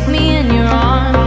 take me in your arms.